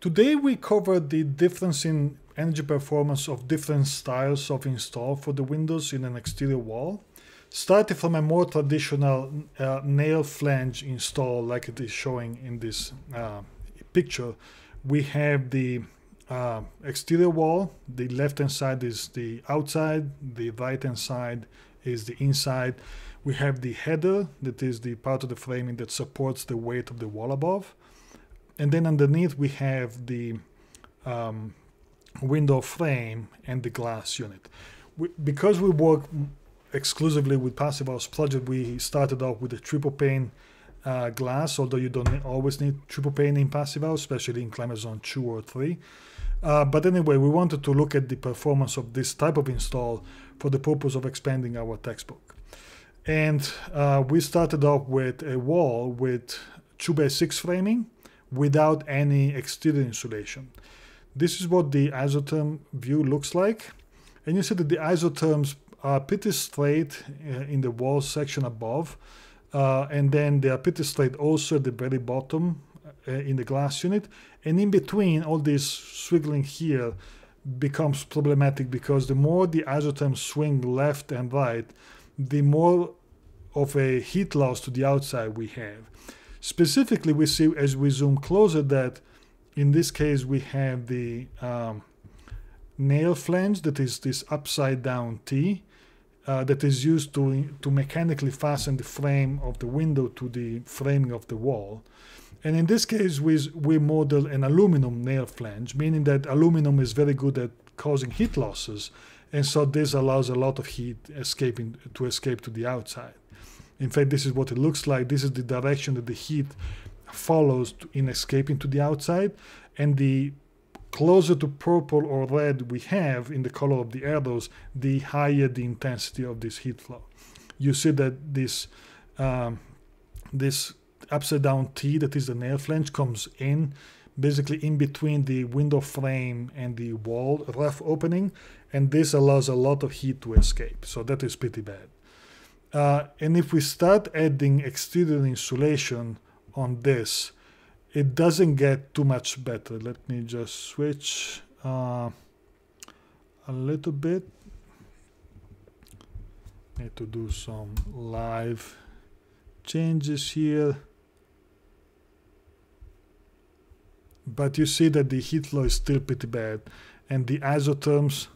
Today we covered the difference in energy performance of different styles of install for the windows in an exterior wall. Starting from a more traditional uh, nail flange install like it is showing in this uh, picture, we have the uh, exterior wall, the left hand side is the outside, the right hand side is the inside. We have the header, that is the part of the framing that supports the weight of the wall above and then underneath we have the um, window frame and the glass unit. We, because we work exclusively with Passive House project, we started off with a triple pane uh, glass, although you don't always need triple pane in Passive House, especially in climate zone 2 or 3. Uh, but anyway, we wanted to look at the performance of this type of install for the purpose of expanding our textbook. And uh, we started off with a wall with 2 by 6 framing without any exterior insulation. This is what the isotherm view looks like. And you see that the isotherms are pretty straight uh, in the wall section above. Uh, and then they are pretty straight also at the very bottom uh, in the glass unit. And in between, all this swiggling here becomes problematic because the more the isotherms swing left and right, the more of a heat loss to the outside we have. Specifically, we see as we zoom closer that in this case we have the um, nail flange that is this upside down T uh, that is used to, to mechanically fasten the frame of the window to the framing of the wall. And in this case, we, we model an aluminum nail flange, meaning that aluminum is very good at causing heat losses. And so this allows a lot of heat escaping to escape to the outside. In fact, this is what it looks like. This is the direction that the heat follows in escaping to the outside. And the closer to purple or red we have in the color of the arrows, the higher the intensity of this heat flow. You see that this um, this upside down T that is the nail flange comes in basically in between the window frame and the wall rough opening and this allows a lot of heat to escape so that is pretty bad uh, and if we start adding exterior insulation on this, it doesn't get too much better. Let me just switch uh, a little bit. Need to do some live changes here. But you see that the heat flow is still pretty bad and the isotherms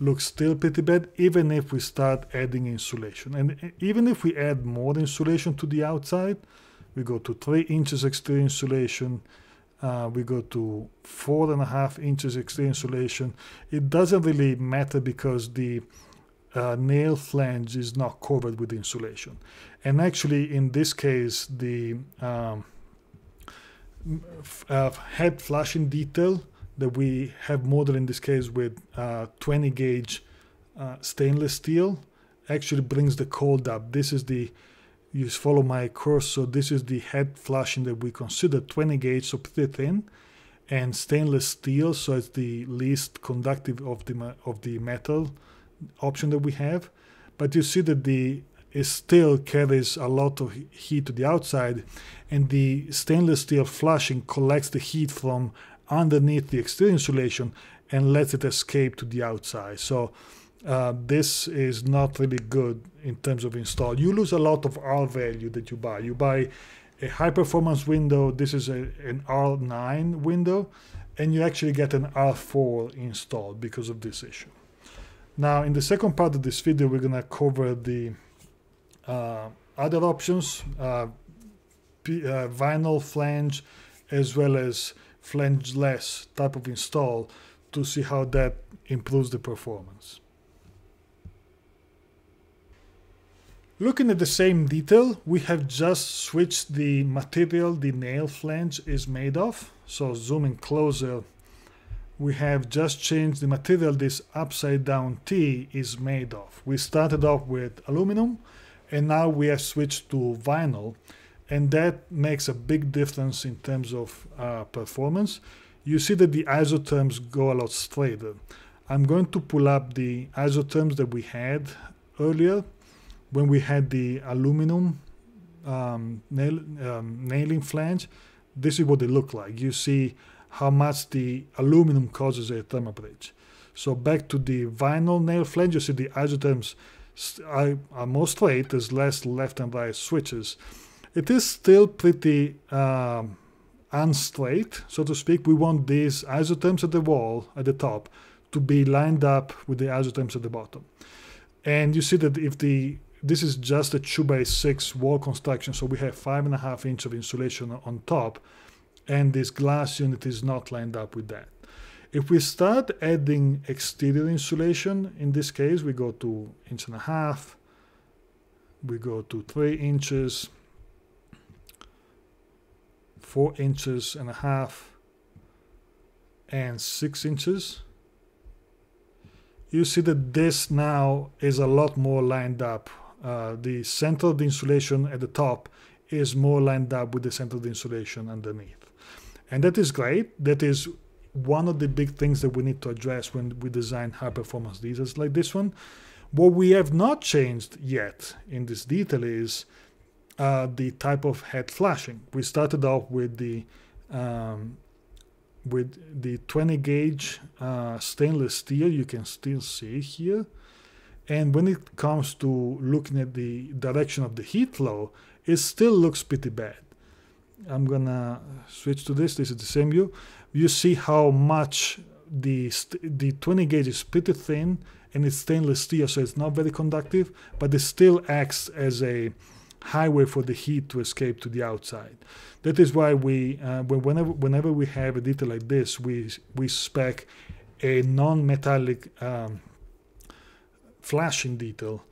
looks still pretty bad even if we start adding insulation. And even if we add more insulation to the outside we go to three inches exterior insulation uh, we go to four and a half inches exterior insulation. It doesn't really matter because the uh, nail flange is not covered with insulation. And actually in this case the um, uh, head flashing detail that we have modeled in this case with uh, 20 gauge uh, stainless steel actually brings the cold up. This is the, you follow my course, so this is the head flashing that we consider 20 gauge, so pretty thin, and stainless steel, so it's the least conductive of the, of the metal option that we have. But you see that the it still carries a lot of heat to the outside and the stainless steel flashing collects the heat from underneath the exterior insulation and lets it escape to the outside. So uh, this is not really good in terms of install. You lose a lot of R value that you buy. You buy a high performance window, this is a, an R9 window, and you actually get an R4 installed because of this issue. Now in the second part of this video we're gonna cover the uh, other options, uh, uh vinyl flange, as well as flangeless type of install to see how that improves the performance. Looking at the same detail, we have just switched the material the nail flange is made of. So zooming closer, we have just changed the material this upside down T is made of. We started off with aluminum and now we have switched to vinyl and that makes a big difference in terms of uh, performance. You see that the isotherms go a lot straighter. I'm going to pull up the isotherms that we had earlier when we had the aluminum um, nail, um, nailing flange. This is what they look like. You see how much the aluminum causes a thermal bridge. So back to the vinyl nail flange, you see the isotherms are, are more straight, there's less left and right switches. It is still pretty um, unstraight, so to speak. We want these isotherms at the wall, at the top, to be lined up with the isotherms at the bottom. And you see that if the this is just a 2 by 6 wall construction, so we have 5.5 inch of insulation on top, and this glass unit is not lined up with that. If we start adding exterior insulation, in this case we go to inch and a half, we go to 3 inches, 4 inches and a half, and 6 inches, you see that this now is a lot more lined up. Uh, the center of the insulation at the top is more lined up with the center of the insulation underneath. And that is great. That is one of the big things that we need to address when we design high performance details like this one. What we have not changed yet in this detail is uh, the type of head flashing. We started off with the um, with the 20 gauge uh, stainless steel. You can still see here. And when it comes to looking at the direction of the heat flow it still looks pretty bad. I'm gonna switch to this. This is the same view. You see how much the the 20 gauge is pretty thin and it's stainless steel so it's not very conductive but it still acts as a highway for the heat to escape to the outside. That is why we, uh, whenever whenever we have a detail like this, we we spec a non-metallic um, flashing detail.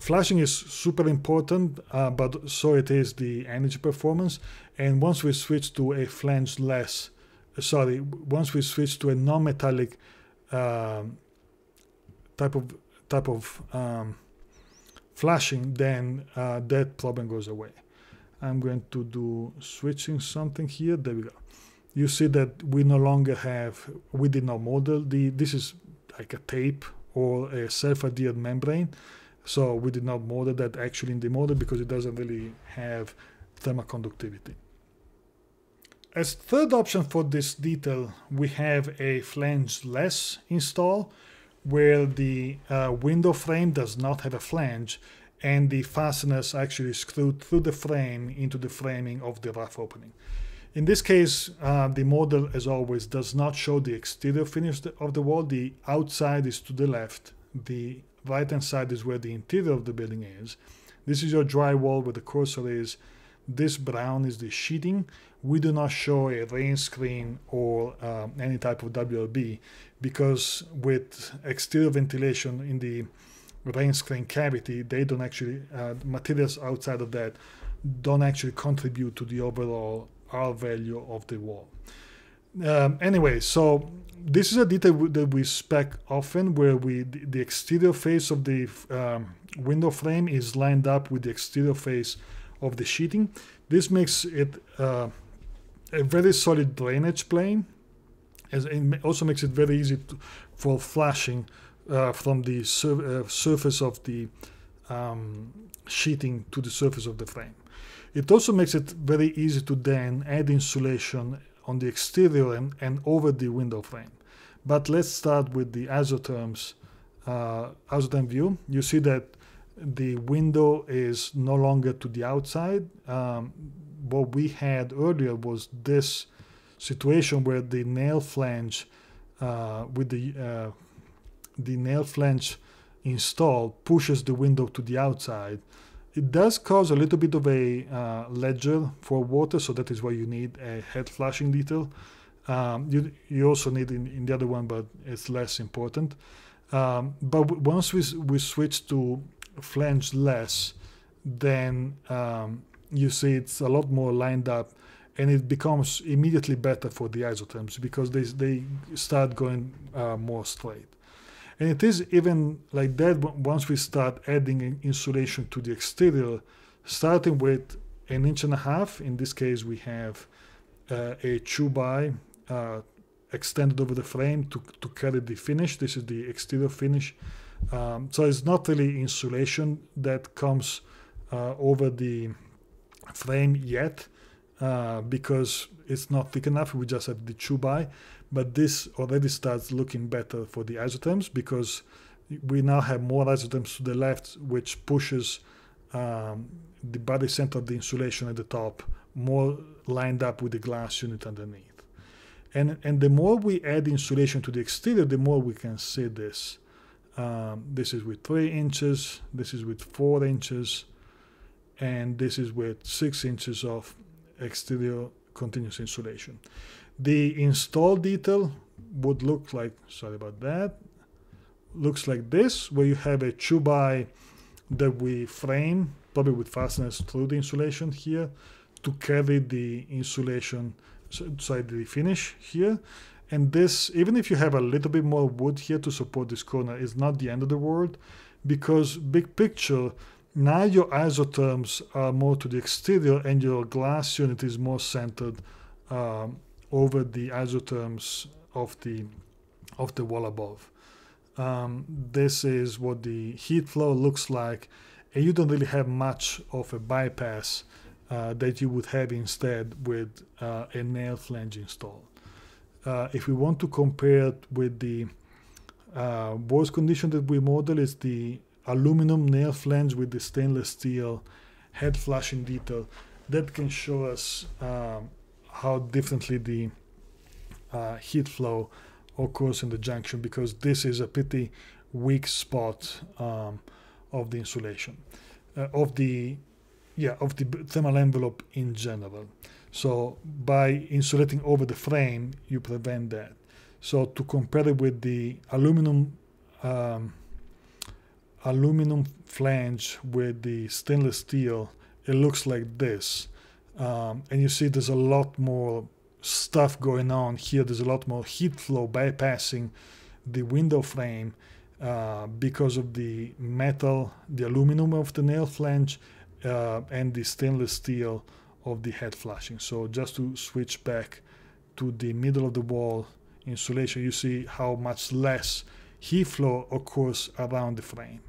Flashing is super important, uh, but so it is the energy performance. And once we switch to a flange less, uh, sorry, once we switch to a non-metallic um, type of type of um, flashing, then uh, that problem goes away. I'm going to do switching something here. There we go. You see that we no longer have, we did not model the, this is like a tape or a self-adhered membrane. So we did not model that actually in the model because it doesn't really have thermal conductivity. As third option for this detail, we have a flange-less install where the uh, window frame does not have a flange and the fasteners actually screwed through the frame into the framing of the rough opening. In this case, uh, the model, as always, does not show the exterior finish of the wall. The outside is to the left. The right-hand side is where the interior of the building is. This is your drywall where the cursor is. This brown is the sheeting. We do not show a rain screen or uh, any type of WRB because with exterior ventilation in the rain screen cavity, they don't actually, uh, materials outside of that don't actually contribute to the overall R value of the wall. Um, anyway, so this is a detail that we spec often where we the exterior face of the um, window frame is lined up with the exterior face of the sheeting. This makes it uh, a very solid drainage plane. As it also makes it very easy to, for flashing uh, from the sur uh, surface of the um, sheeting to the surface of the frame. It also makes it very easy to then add insulation on the exterior and, and over the window frame. But let's start with the isotherms uh, isotherm view. You see that the window is no longer to the outside. Um, what we had earlier was this situation where the nail flange uh, with the uh, the nail flange installed pushes the window to the outside. It does cause a little bit of a uh, ledger for water, so that is why you need a head flashing detail. Um, you, you also need in, in the other one, but it's less important. Um, but once we, we switch to flange less, then um, you see it's a lot more lined up and it becomes immediately better for the isotherms because they, they start going uh, more straight. And it is even like that once we start adding insulation to the exterior, starting with an inch and a half. In this case, we have uh, a 2 by uh, extended over the frame to, to carry the finish. This is the exterior finish. Um, so it's not really insulation that comes uh, over the frame yet. uh, because it's not thick enough. We just have the two by, but this already starts looking better for the isotherms because we now have more isotherms to the left, which pushes um, the body center of the insulation at the top more lined up with the glass unit underneath. And, and the more we add insulation to the exterior, the more we can see this. Um, this is with 3 inches, this is with 4 inches, and this is with 6 inches of exterior continuous insulation. The install detail would look like, sorry about that, looks like this, where you have a two-by that we frame, probably with fasteners through the insulation here, to carry the insulation, sorry, the finish here. And this, even if you have a little bit more wood here to support this corner, is not the end of the world, because big picture, now your isotherms are more to the exterior and your glass unit is more centered um, over the isotherms of the of the wall above. Um, this is what the heat flow looks like and you don't really have much of a bypass uh, that you would have instead with uh, a nail flange install. Uh, if we want to compare it with the uh, worst condition that we model is the aluminum nail flange with the stainless steel head flashing detail that can show us um, how differently the uh, heat flow occurs in the junction because this is a pretty weak spot um, of the insulation uh, of the yeah of the thermal envelope in general. So by insulating over the frame you prevent that. So to compare it with the aluminum um, aluminum flange with the stainless steel it looks like this. Um, and you see there's a lot more stuff going on here. There's a lot more heat flow bypassing the window frame uh, because of the metal the aluminum of the nail flange uh, and the stainless steel of the head flashing. So just to switch back to the middle of the wall insulation you see how much less heat flow occurs around the frame